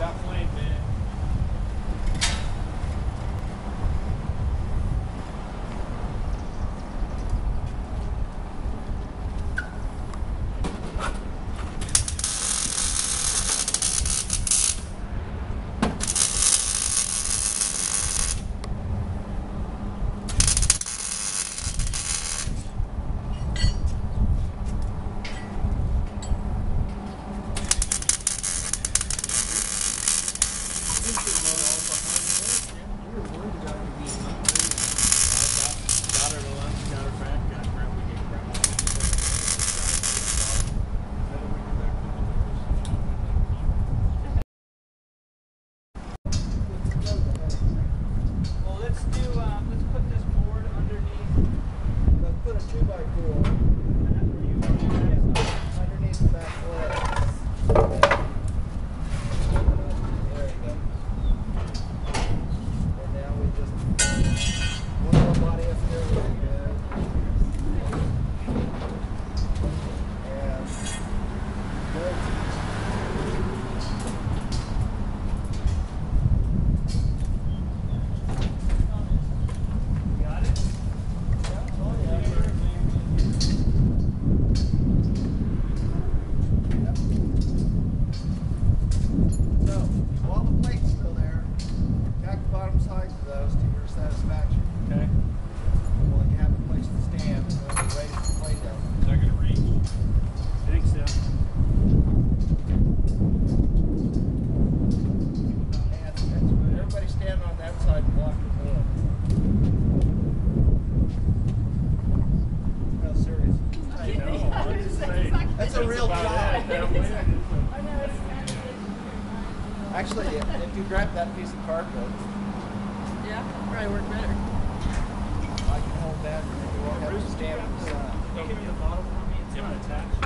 That flame, two by four satisfaction. Okay. Well, you have a place to stand, and then you raise the plate up. Is that gonna reach? I think so. And that's good. Everybody stand on that side and block the door. No, serious. I know, what to say? That's a real job. it, that way. Actually, if you grab that piece of cardboard, Yeah, probably work better. I can hold that, and then you won't have to stand on the side. Give me the bottle for me, it's not attached.